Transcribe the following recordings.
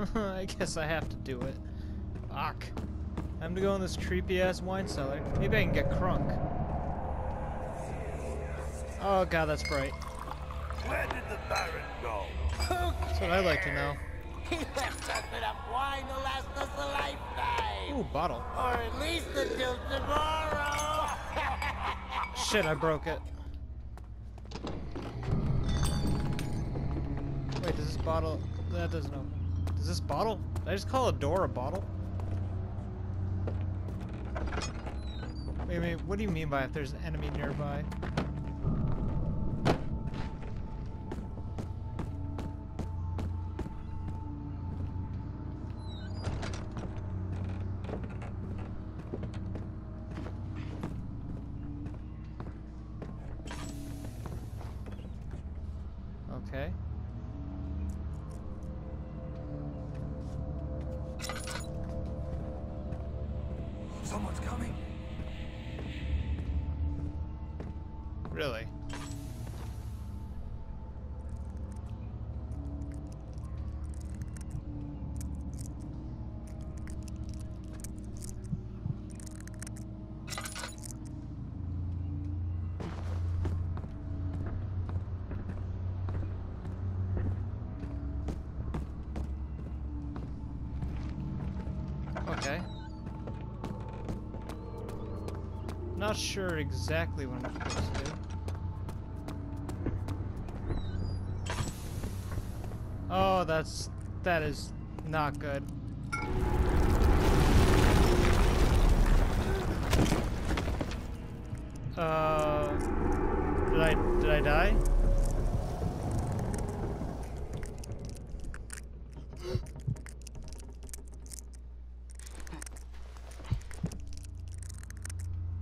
I guess I have to do it. Fuck. Time to go in this creepy ass wine cellar. Maybe I can get crunk. Oh god, that's bright. Where did the Baron go? That's what I'd like to know. He left us enough wine to last us a lifetime. Ooh, bottle. Or at least until tomorrow. Shit, I broke it. Wait, does this bottle... That doesn't open. Does this bottle... Did I just call a door a bottle? Wait, wait, what do you mean by if there's an enemy nearby? Not sure exactly what I'm supposed to do. Oh, that's that is not good. Uh, did I did I die?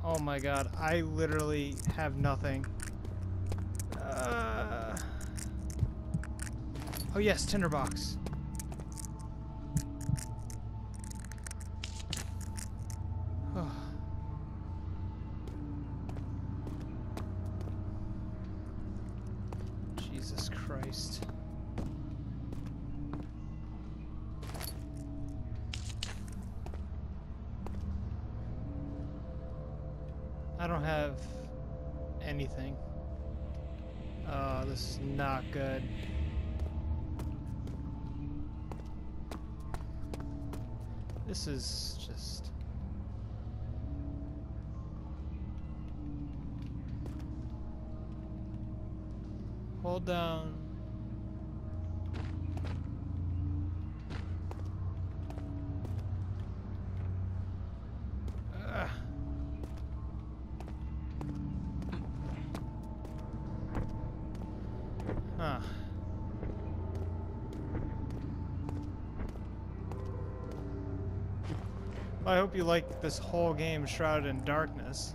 Oh my god, I literally have nothing. Uh, oh yes, tinderbox. I don't have anything. Oh, this is not good. This is just... Hold down. Like this whole game shrouded in darkness.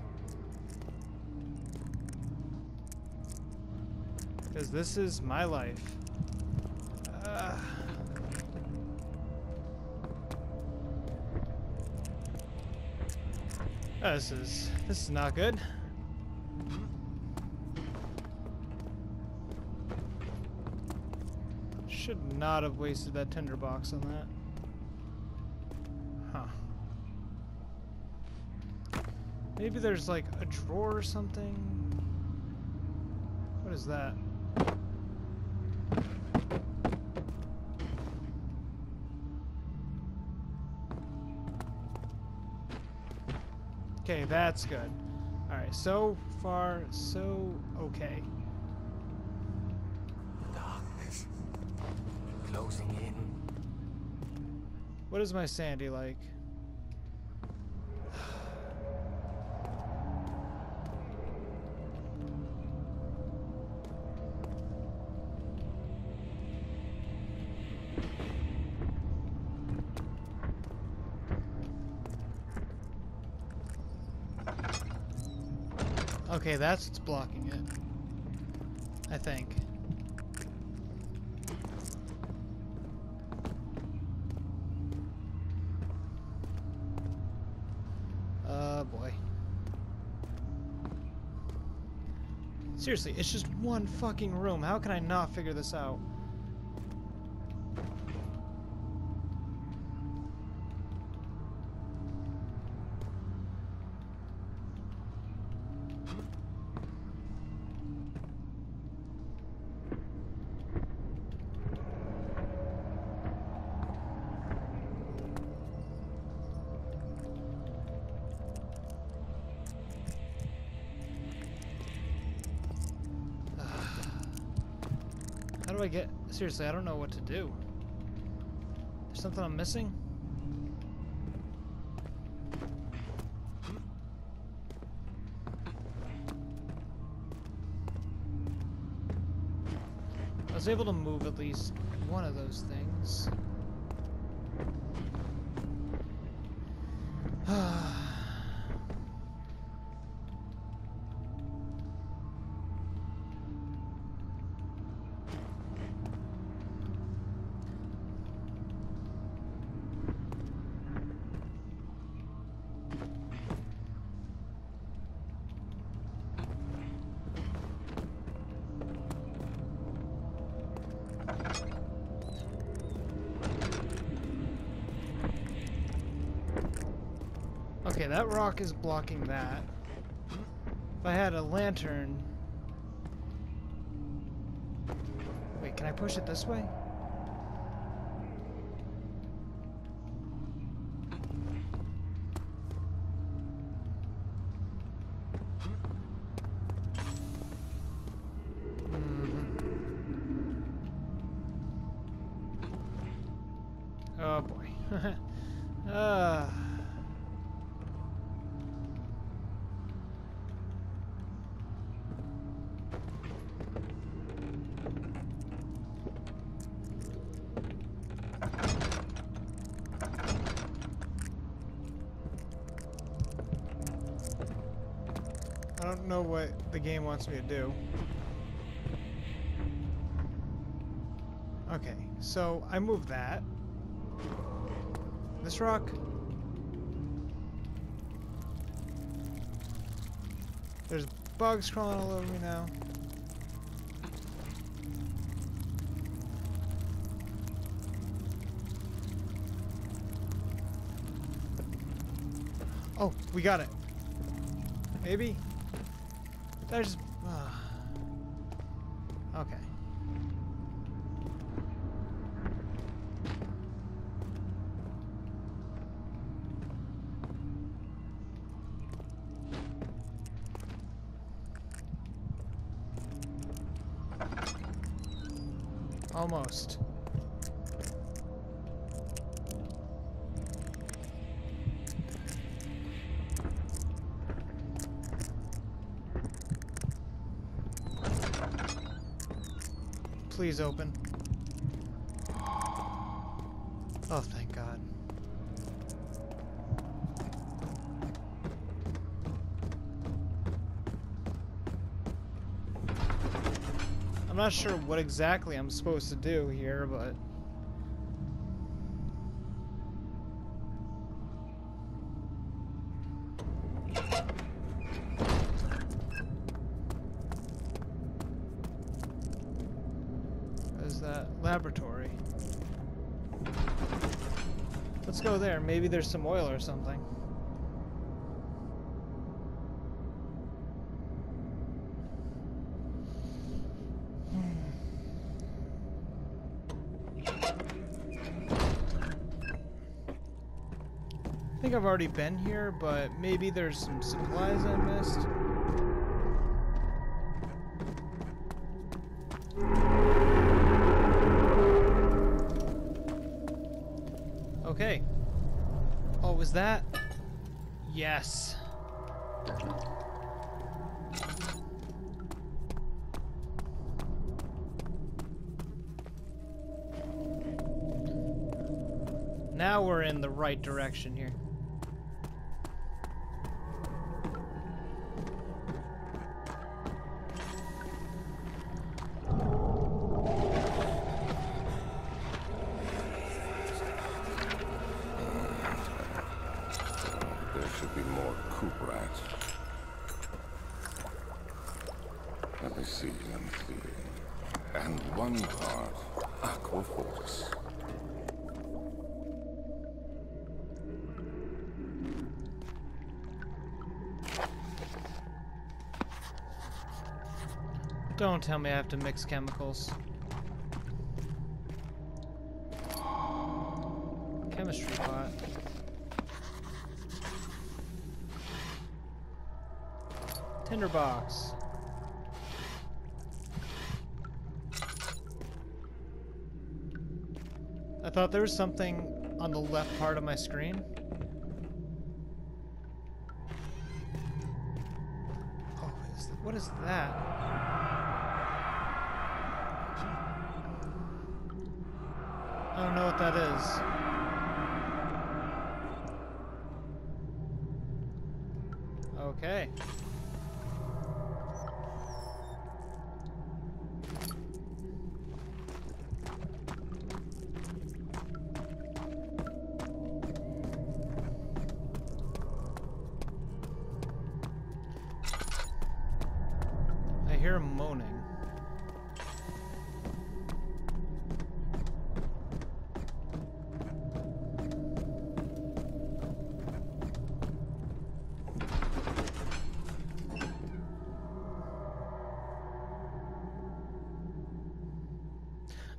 Because this is my life. Uh, this is this is not good. Should not have wasted that tinderbox on that. Maybe there's like a drawer or something. What is that? Okay, that's good. Alright, so far, so okay. Darkness. Closing in. What is my sanity like? That's what's blocking it. I think. Uh, boy. Seriously, it's just one fucking room. How can I not figure this out? I get... Seriously, I don't know what to do. There's something I'm missing? I was able to move at least one of those things. That rock is blocking that. If I had a lantern... Wait, can I push it this way? Don't know what the game wants me to do. Okay, so I move that. This rock. There's bugs crawling all over me now. Oh, we got it. Maybe? There's. Uh, okay. Almost. Open. Oh, thank God. I'm not sure what exactly I'm supposed to do here, but... There's that laboratory. Let's go there. Maybe there's some oil or something. Hmm. I think I've already been here, but maybe there's some supplies I missed. Yes. Now we're in the right direction here. One part Aqua Fortis. Ah, Don't tell me I have to mix chemicals. Chemistry pot. Tinderbox. Thought there was something on the left part of my screen. Oh, is th- what is that? I don't know what that is. Okay.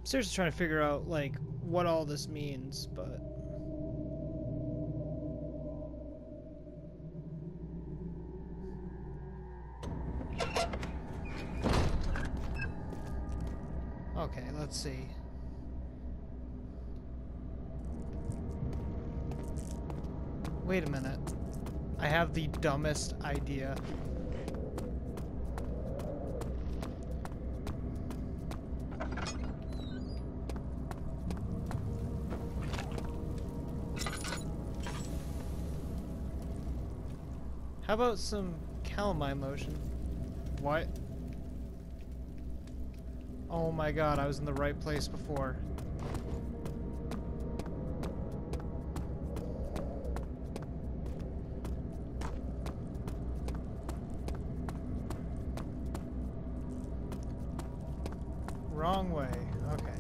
Seriously trying to figure out like what all this means, but okay, let's see. Wait a minute. I have the dumbest idea. About some calamine lotion? What? Oh my god, I was in the right place before. Wrong way. Okay.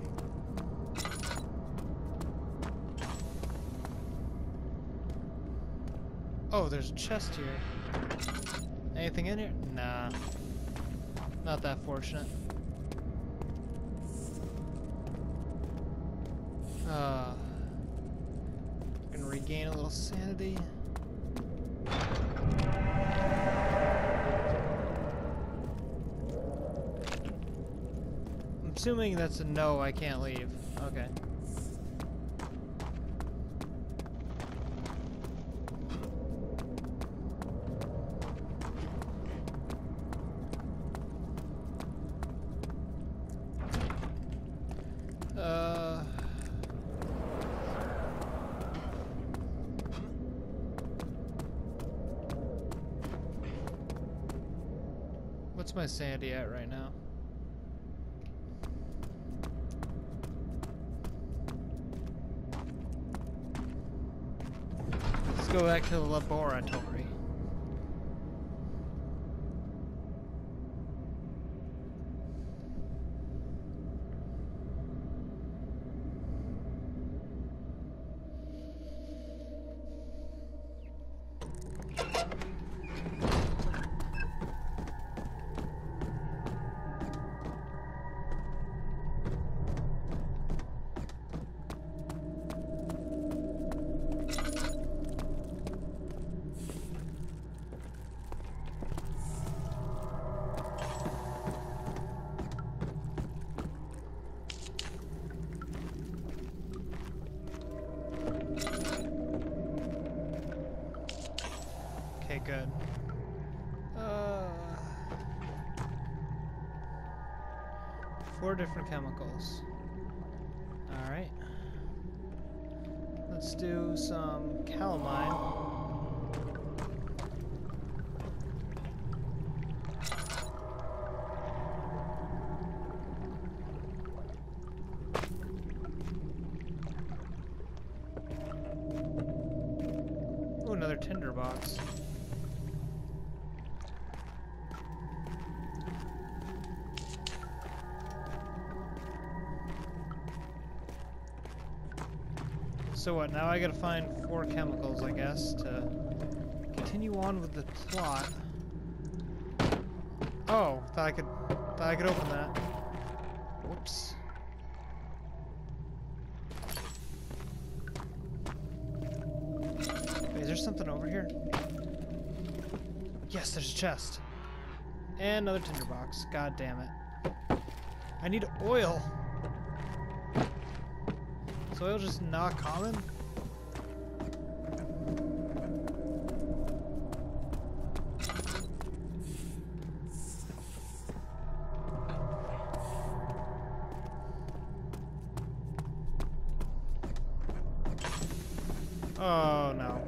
Oh, there's a chest here. Anything in here? Nah. Not that fortunate. Uh, gonna regain a little sanity. I'm assuming that's a no, I can't leave. Okay. Uh. What's my sanity at right now? Let's go back to the laboratory. Different chemicals. So what, now I gotta find four chemicals, I guess, to continue on with the plot. Oh, thought I could, thought I could open that. Whoops. Wait, is there something over here? Yes, there's a chest. And another tinderbox. God damn it. I need oil. Soil just not common? Oh no.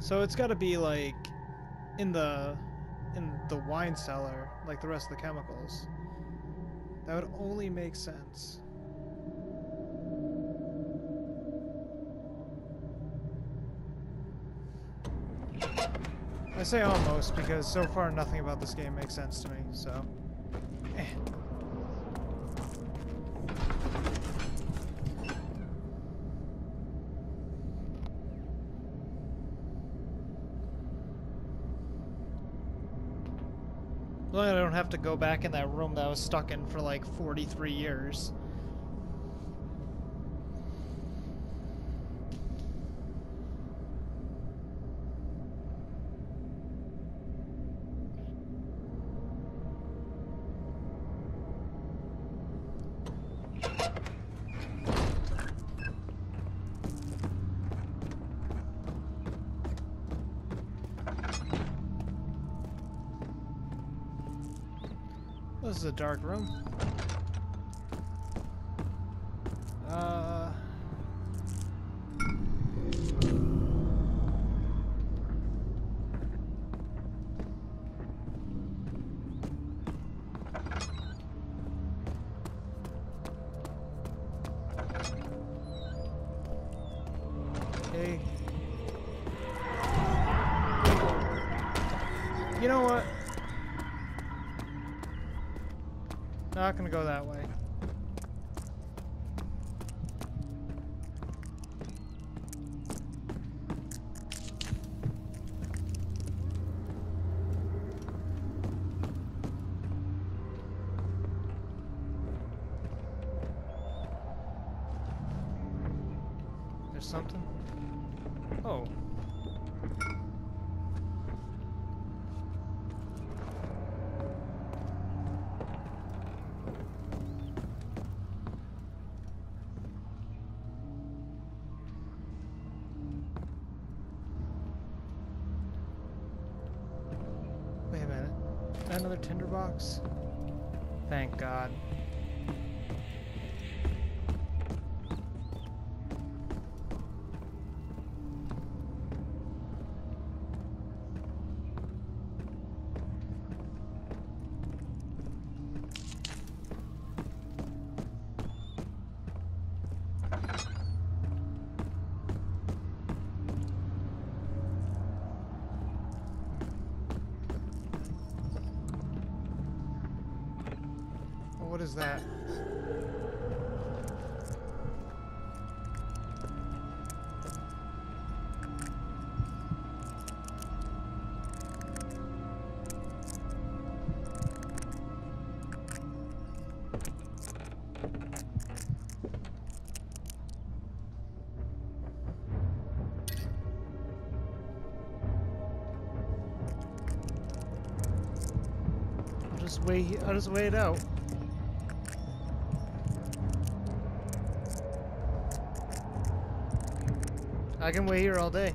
So it's got to be like in the in the wine cellar, like the rest of the chemicals. That would only make sense. I say almost because so far nothing about this game makes sense to me, so. Have to go back in that room that I was stuck in for like 43 years. This is a dark room. Something? Oh. Wait a minute. Another tinderbox? Thank God. Is that? I'll just wait. Out. I can wait here all day.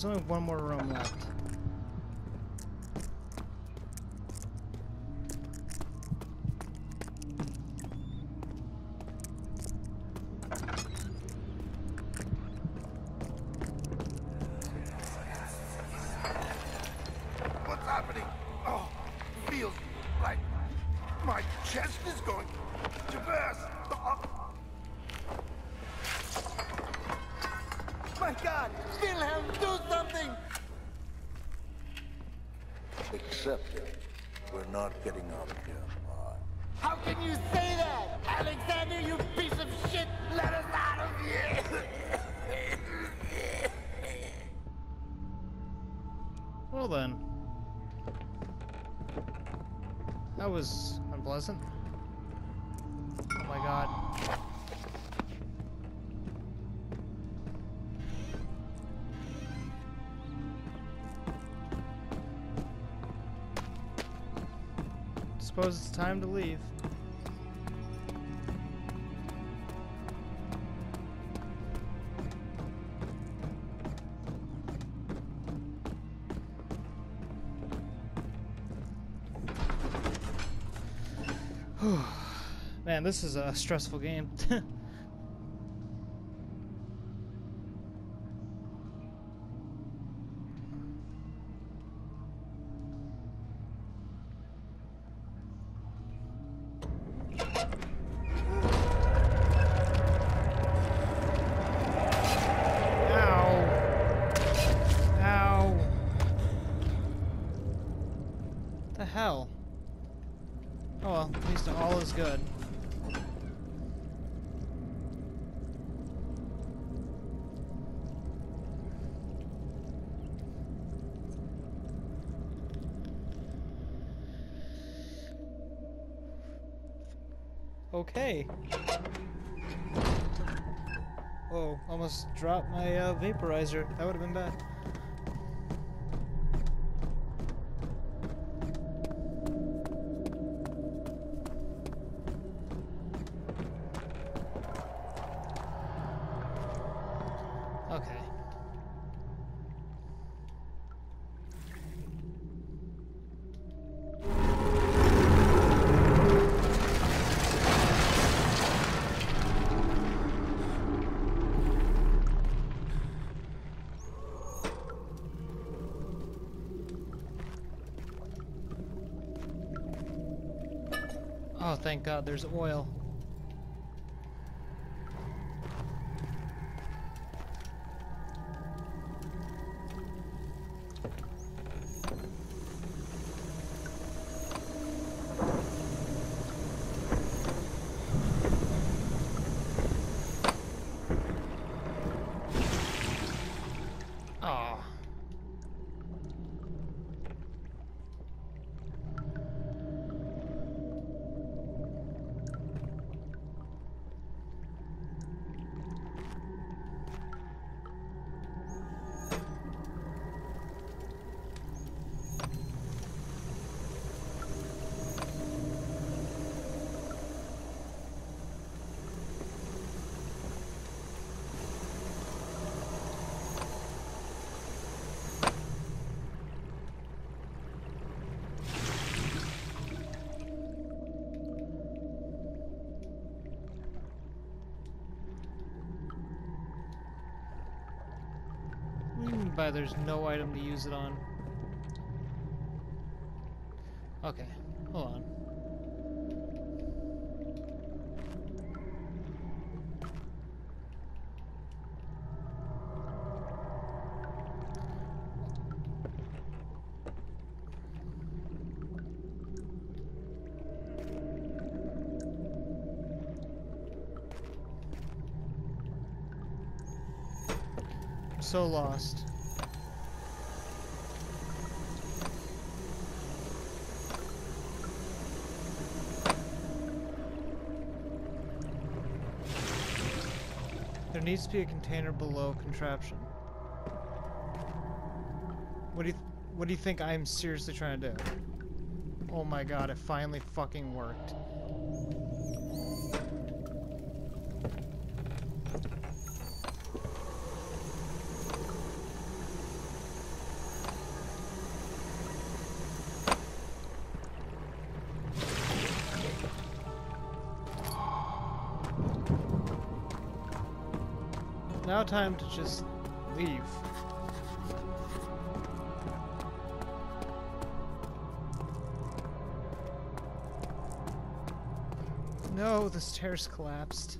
There's only one more room left. What's happening? Oh, feels like my chest is going my god! Wilhelm, do something! Accept it. We're not getting out Suppose it's time to leave. Man, this is a stressful game. Okay. Oh, almost dropped my uh, vaporizer. That would have been bad. Oh, thank God, there's oil. Oh. By there's no item to use it on? Okay, hold on. So lost. There needs to be a container below contraption. What do you what do you think I'm seriously trying to do? Oh my god, it finally fucking worked. Time to just leave. No, the stairs collapsed.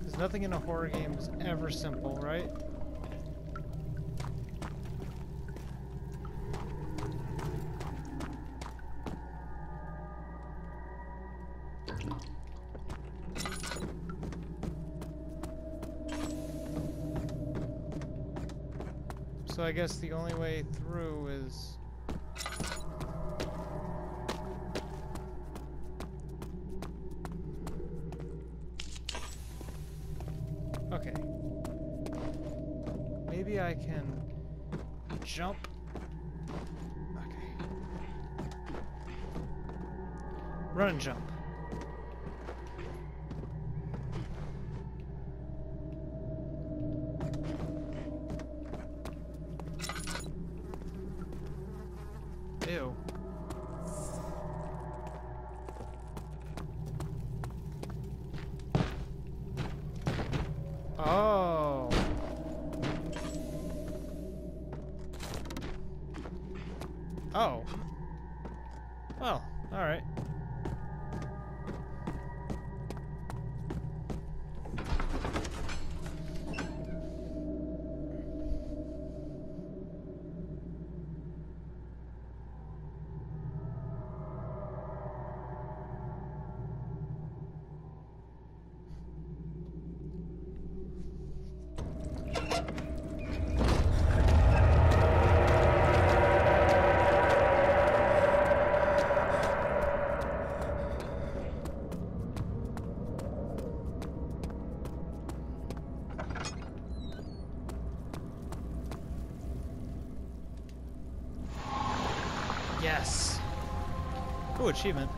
There's Nothing in a horror game is ever simple, right? Guess the only way through is... Eu. Yes. Ooh, achievement.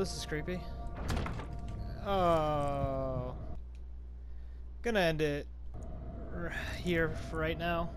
This is creepy. Oh. Gonna end it here for right now.